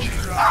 Engage.